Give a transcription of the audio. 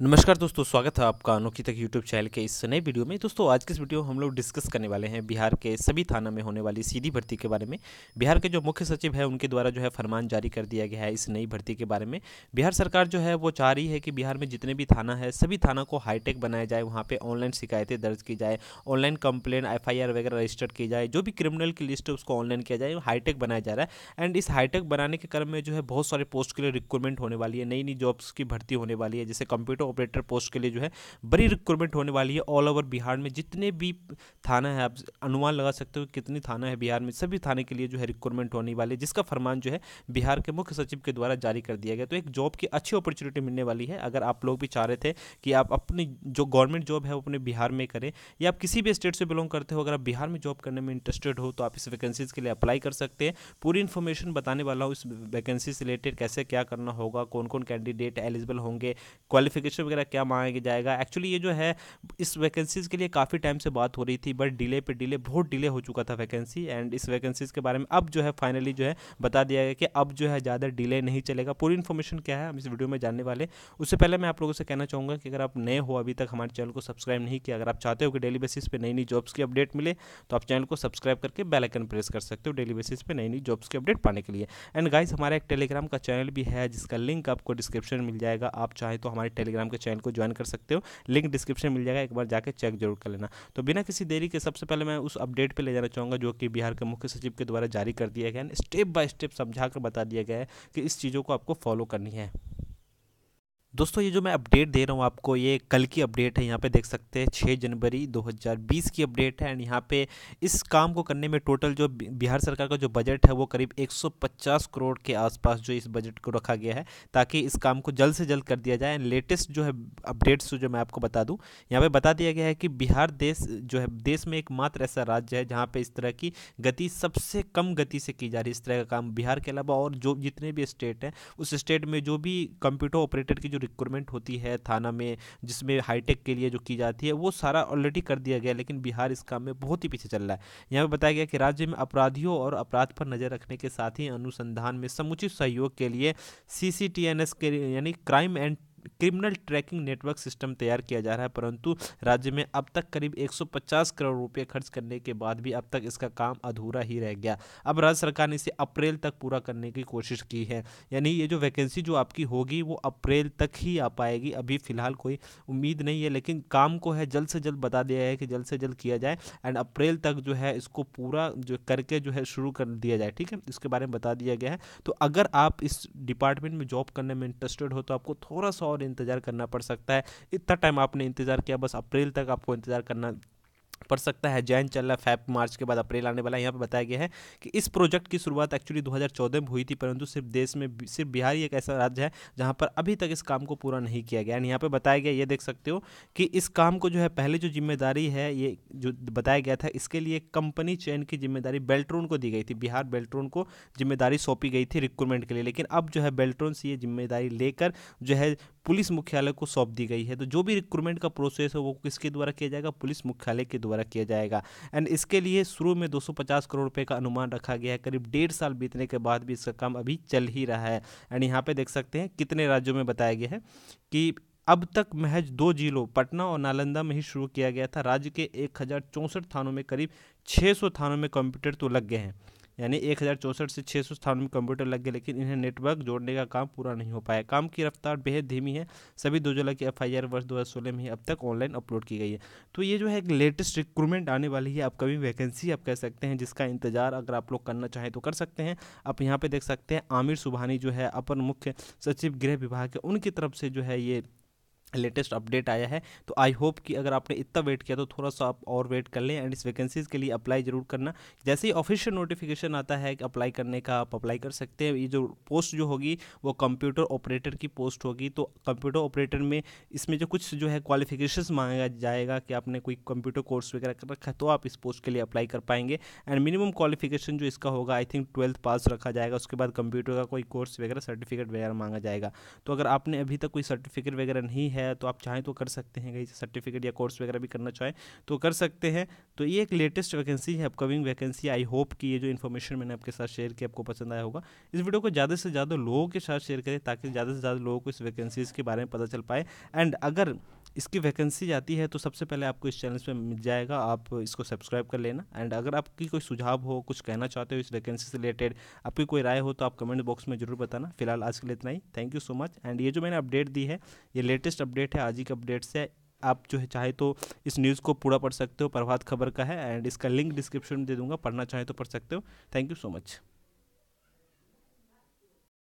नमस्कार दोस्तों, स्वागत है आपका अनोखी तक यूट्यूब चैनल के इस नए वीडियो में। दोस्तों, आज के इस वीडियो में हम लोग डिस्कस करने वाले हैं बिहार के सभी थाना में होने वाली सीधी भर्ती के बारे में। बिहार के जो मुख्य सचिव है, उनके द्वारा जो है फरमान जारी कर दिया गया है इस नई भर्ती के बारे में। बिहार सरकार जो है, वो चाह रही है कि बिहार में जितने भी थाना है, सभी थाना को हाईटेक बनाया जाए, वहाँ पर ऑनलाइन शिकायतें दर्ज की जाए, ऑनलाइन कंप्लेन एफ़ वगैरह रजिस्टर्ड की जाए, जो भी क्रिमिनल की लिस्ट है, उसको ऑनलाइन किया जाए, हाईटेक बनाया जा रहा है। एंड इस हाईटेक बनाने के क्रम में जो है, बहुत सारे पोस्ट के लिए रिक्रूटमेंट होने वाली है नई नई जॉब्स की भर्ती होने वाली है, जैसे कंप्यूटर ऑपरेटर पोस्ट के लिए जो है, बड़ी रिक्रूटमेंट होने वाली है ऑल ओवर बिहार में। जितने भी थाना है, आप अनुमान लगा सकते हो कितनी थाना है बिहार में, सभी थाने के लिए जो है रिक्रूटमेंट होने वाली है, जिसका फरमान जो है बिहार के मुख्य सचिव के द्वारा जारी कर दिया गया। तो एक जॉब की अच्छी अपॉर्चुनिटी मिलने वाली है। अगर आप लोग भी चाह रहे थे कि आप अपनी जो गवर्नमेंट जॉब है, वो अपने बिहार में करें, या आप किसी भी स्टेट से बिलोंग करते हो, अगर आप बिहार में जॉब करने में इंटरेस्टेड हो तो आप इस वैकेंसीज के लिए अप्लाई कर सकते हैं। पूरी इन्फॉर्मेशन बताने वाला हूँ इस वैकेंसी से रिलेटेड कैसे क्या करना होगा कौन कौन कैंडिडेट एलिजिबल होंगे क्वालिफिकेशन वगैरह क्या मांगा जाएगा? एक्चुअली ये जो है, इस वैकेंसीज़ के लिए काफ़ी टाइम से बात हो रही थी बट डिले पे डिले बहुत डिले हो चुका था वैकेंसी एंड इस वैकेंसीज़ के बारे में अब जो है फाइनली जो है बता दिया गया कि अब जो है ज़्यादा डिले नहीं चलेगा। पूरी इन्फॉर्मेशन क्या है, हम इस वीडियो में जानने वाले। उससे पहले मैं आप लोगों से कहना चाहूँगा कि अगर आप नए हो अभी तक हमारे चैनल को सब्सक्राइब नहीं किया, अगर आप चाहते हो कि डेली बेसिस पे नई नई जॉब्स की अपडेट मिले तो आप चैनल को सब्सक्राइब करके बेल आइकन प्रेस कर सकते हो डेली बेसिस पे नई नई जॉब्स की अपडेट पाने के लिए। एंड गाइस हमारा एक टेलीग्राम का चैनल भी है, जिसका लिंक आपको डिस्क्रिप्शन मिल जाएगा। आप चाहें तो हमारे टेलीग्राम के चैनल को ज्वाइन कर सकते हो। लिंक डिस्क्रिप्शन मिल जाएगा, एक बार जाकर चेक ज़रूर कर लेना। तो बिना किसी देरी के सबसे पहले मैं उस अपडेट पर ले जाना चाहूँगा, जो कि बिहार के मुख्य सचिव के द्वारा जारी कर दिया गया है। स्टेप बाय स्टेप समझा कर बता दिया गया है कि इस चीज़ों को आपको फॉलो करनी है। दोस्तों, ये जो मैं अपडेट दे रहा हूँ आपको, ये कल की अपडेट है। यहाँ पे देख सकते हैं छः जनवरी 2020 की अपडेट है। एंड यहाँ पे इस काम को करने में टोटल जो बिहार सरकार का जो बजट है, वो करीब 150 करोड़ के आसपास जो इस बजट को रखा गया है, ताकि इस काम को जल्द से जल्द कर दिया जाए। एंड लेटेस्ट जो है अपडेट्स जो मैं आपको बता दूँ, यहाँ पर बता दिया गया है कि बिहार देश जो है, देश में एकमात्र ऐसा राज्य है, जहाँ पर इस तरह की गति सबसे कम गति से की जा रही है, इस तरह का काम। बिहार के अलावा और जो जितने भी स्टेट हैं, उस स्टेट में जो भी कंप्यूटर ऑपरेटर की जो रिक्रूटमेंट होती है थाना में, जिसमें हाईटेक के लिए जो की जाती है, वो सारा ऑलरेडी कर दिया गया, लेकिन बिहार इस काम में बहुत ही पीछे चल रहा है। यहाँ पर बताया गया कि राज्य में अपराधियों और अपराध पर नज़र रखने के साथ ही अनुसंधान में समुचित सहयोग के लिए सी के यानी crime and criminal tracking network system तैयार किया जा रहा है, परंतु राज्य में अब तक करीब 150 करोड़ रुपए खर्च करने के बाद भी अब तक इसका काम अधूरा ही रह गया। अब राज्य सरकार ने इसे अप्रैल तक पूरा करने की कोशिश की है। यानी ये जो वैकेंसी जो आपकी होगी, वो अप्रैल तक ही आ पाएगी। अभी फ़िलहाल कोई उम्मीद नहीं है, लेकिन काम को है जल्द से जल्द बता दिया है कि जल्द से जल्द किया जाए एंड अप्रैल तक जो है इसको पूरा जो करके जो है शुरू कर दिया जाए, ठीक है? इसके बारे में बता दिया गया है। तो अगर आप इस डिपार्टमेंट में जॉब करने में इंटरेस्टेड हो तो आपको थोड़ा सा और इंतज़ार करना पड़ सकता है। इतना टाइम आपने इंतज़ार किया, बस अप्रैल तक आपको इंतज़ार करना पड़ सकता है। जैन चल रहा फैब मार्च के बाद अप्रैल आने वाला है। यहाँ पे बताया गया है कि इस प्रोजेक्ट की शुरुआत एक्चुअली 2014 में हुई थी, परंतु सिर्फ़ देश में सिर्फ़ बिहार ही एक ऐसा राज्य है जहाँ पर अभी तक इस काम को पूरा नहीं किया गया। एंड यहाँ पे बताया गया, ये देख सकते हो कि इस काम को जो है, पहले जो ज़िम्मेदारी है, ये जो बताया गया था, इसके लिए कंपनी चैन की ज़िम्मेदारी बेल्ट्रोन को दी गई थी। बिहार बेल्ट्रोन को ज़िम्मेदारी सौंपी गई थी रिक्रूटमेंट के लिए, लेकिन अब जो है बेल्ट्रोन से ये ज़िम्मेदारी लेकर जो है पुलिस मुख्यालय को सौंप दी गई है। तो जो भी रिक्रूटमेंट का प्रोसेस है, वो किसके द्वारा किया जाएगा? पुलिस मुख्यालय के द्वारा किया जाएगा। एंड इसके लिए शुरू में 250 करोड़ रुपए का अनुमान रखा गया है। करीब डेढ़ साल बीतने के बाद भी इसका काम अभी चल ही रहा है। एंड यहाँ पे देख सकते हैं कितने राज्यों में बताया गया है कि अब तक महज दो जिलों, पटना और नालंदा में ही शुरू किया गया था। राज्य के एक थानों में करीब 600 थानों में कंप्यूटर तो लग गए हैं। यानी एक हज़ार चौंसठ से छः सौ स्थानों में कंप्यूटर लग गए, लेकिन इन्हें नेटवर्क जोड़ने का काम पूरा नहीं हो पाया। काम की रफ्तार बेहद धीमी है। सभी दो जुलाई की एफआईआर वर्ष दो हज़ार सोलह में ही अब तक ऑनलाइन अपलोड की गई है। तो ये जो है एक लेटेस्ट रिक्रूटमेंट आने वाली है। अपकमिंग वैकेंसी आप कह सकते हैं, जिसका इंतज़ार अगर आप लोग करना चाहें तो कर सकते हैं। आप यहाँ पर देख सकते हैं आमिर सुबहानी जो है अपर मुख्य सचिव गृह विभाग के उनकी तरफ़ से जो है ये लेटेस्ट अपडेट आया है तो आई होप कि अगर आपने इतना वेट किया तो थोड़ा सा आप और वेट कर लें एंड इस वैकेंसीज़ के लिए अप्लाई ज़रूर करना। जैसे ही ऑफिशियल नोटिफिकेशन आता है कि अप्लाई करने का आप अप्लाई कर सकते हैं, ये जो पोस्ट जो होगी, वो कंप्यूटर ऑपरेटर की पोस्ट होगी। तो कंप्यूटर ऑपरेटर में इसमें जो कुछ जो है क्वालिफिकेशन मांगा जाएगा कि आपने कोई कंप्यूटर कोर्स वगैरह कर रखा है तो आप इस पोस्ट के लिए अप्लाई कर पाएँगे। एंड मिनिमम क्वालिफिकेशन जो इसका होगा आई थिंक ट्वेल्थ पास रखा जाएगा। उसके बाद कंप्यूटर का कोई कोर्स वगैरह सर्टिफिकेट वगैरह मांगा जाएगा। तो अगर आपने अभी तक कोई सर्टिफिकेट वगैरह नहीं है है तो आप चाहें तो कर सकते हैं, कहीं सर्टिफिकेट या कोर्स वगैरह भी करना चाहें तो कर सकते हैं। तो ये एक लेटेस्ट वैकेंसी है अपकमिंग वैकेंसी आई होप कि ये जो इन्फॉर्मेशन मैंने आपके साथ शेयर की, आपको पसंद आया होगा। इस वीडियो को ज़्यादा से ज़्यादा लोगों के साथ शेयर करें ताकि ज़्यादा से ज़्यादा लोगों को इस वैकेंसीज़ के बारे में पता चल पाए। एंड अगर इसकी वैकेंसी आती है तो सबसे पहले आपको इस चैनल पे मिल जाएगा, आप इसको सब्सक्राइब कर लेना। एंड अगर आपकी कोई सुझाव हो, कुछ कहना चाहते हो इस वैकेंसी से रिलेटेड आपकी कोई राय हो तो आप कमेंट बॉक्स में ज़रूर बताना। फ़िलहाल आज के लिए इतना ही। Thank you so much and ये जो मैंने अपडेट दी है, ये लेटेस्ट अपडेट है, आज ही के अपडेट से आप जो है चाहे तो इस न्यूज़ को पूरा पढ़ सकते हो, प्रभात खबर का है एंड इसका लिंक डिस्क्रिप्शन में दे दूँगा, पढ़ना चाहे तो पढ़ सकते हो। Thank you so much